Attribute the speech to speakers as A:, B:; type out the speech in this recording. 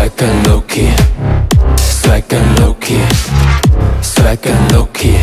A: Slack and low key. Slack and low key. And low key.